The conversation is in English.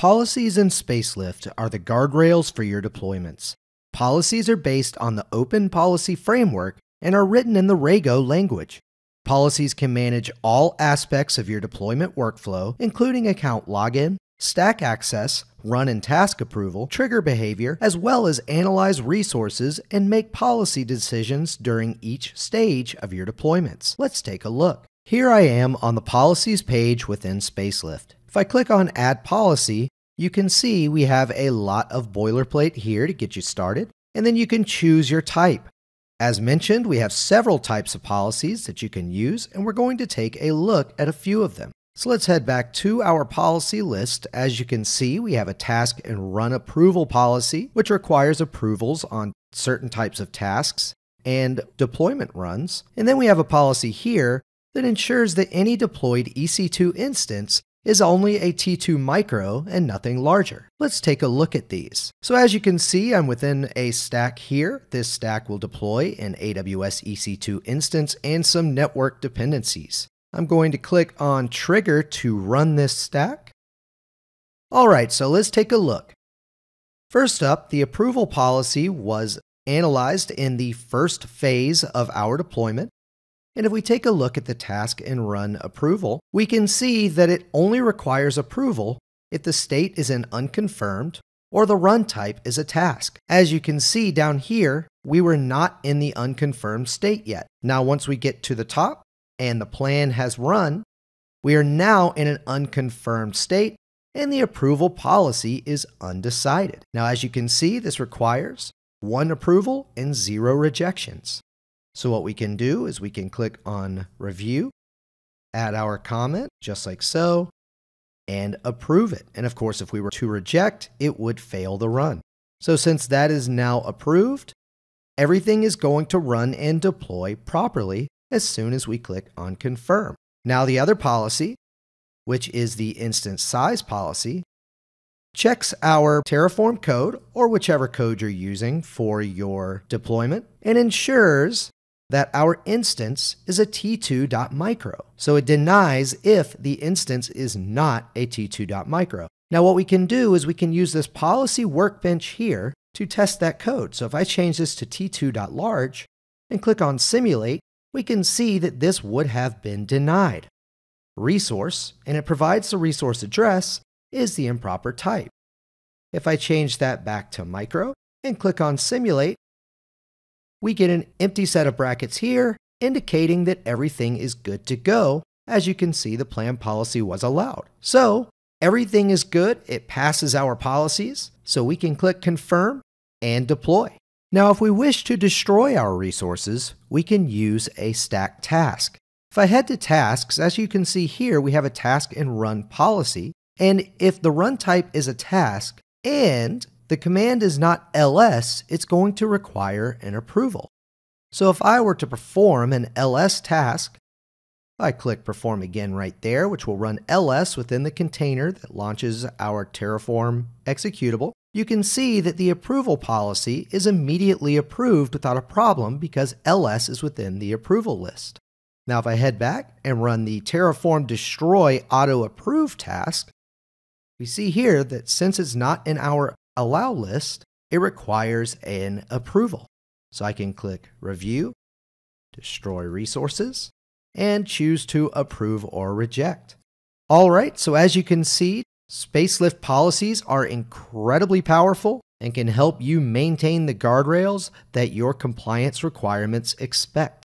Policies in Spacelift are the guardrails for your deployments. Policies are based on the Open Policy Framework and are written in the Rego language. Policies can manage all aspects of your deployment workflow, including account login, stack access, run and task approval, trigger behavior, as well as analyze resources and make policy decisions during each stage of your deployments. Let's take a look. Here I am on the Policies page within Spacelift. If I click on Add Policy, you can see we have a lot of boilerplate here to get you started, and then you can choose your type. As mentioned, we have several types of policies that you can use, and we're going to take a look at a few of them. So let's head back to our policy list. As you can see, we have a task and run approval policy, which requires approvals on certain types of tasks and deployment runs. And then we have a policy here that ensures that any deployed EC2 instance is only a T2 micro and nothing larger. Let's take a look at these. So as you can see, I'm within a stack here. This stack will deploy an AWS EC2 instance and some network dependencies. I'm going to click on trigger to run this stack. All right, so let's take a look. First up, the approval policy was analyzed in the first phase of our deployment. And if we take a look at the task and run approval, we can see that it only requires approval if the state is an unconfirmed or the run type is a task. As you can see down here, we were not in the unconfirmed state yet. Now, once we get to the top and the plan has run, we are now in an unconfirmed state and the approval policy is undecided. Now, as you can see, this requires one approval and zero rejections. So what we can do is we can click on review, add our comment just like so, and approve it. And of course, if we were to reject, it would fail the run. So since that is now approved, everything is going to run and deploy properly as soon as we click on confirm. Now the other policy, which is the instance size policy, checks our Terraform code or whichever code you're using for your deployment and ensures that our instance is a t2.micro. So it denies if the instance is not a t2.micro. Now what we can do is we can use this policy workbench here to test that code. So if I change this to t2.large and click on simulate, we can see that this would have been denied. Resource, and it provides the resource address, is the improper type. If I change that back to micro and click on simulate, we get an empty set of brackets here, indicating that everything is good to go. As you can see, the plan policy was allowed. So everything is good. It passes our policies. So we can click confirm and deploy. Now, if we wish to destroy our resources, we can use a stack task. If I head to tasks, as you can see here, we have a task and run policy. And if the run type is a task and the command is not ls, it's going to require an approval. So if I were to perform an ls task, I click perform again right there, which will run ls within the container that launches our Terraform executable. You can see that the approval policy is immediately approved without a problem because ls is within the approval list. Now if I head back and run the Terraform destroy auto approve task, we see here that since it's not in our allow list, it requires an approval. So I can click Review, Destroy Resources, and choose to approve or reject. All right, so as you can see, Spacelift policies are incredibly powerful and can help you maintain the guardrails that your compliance requirements expect.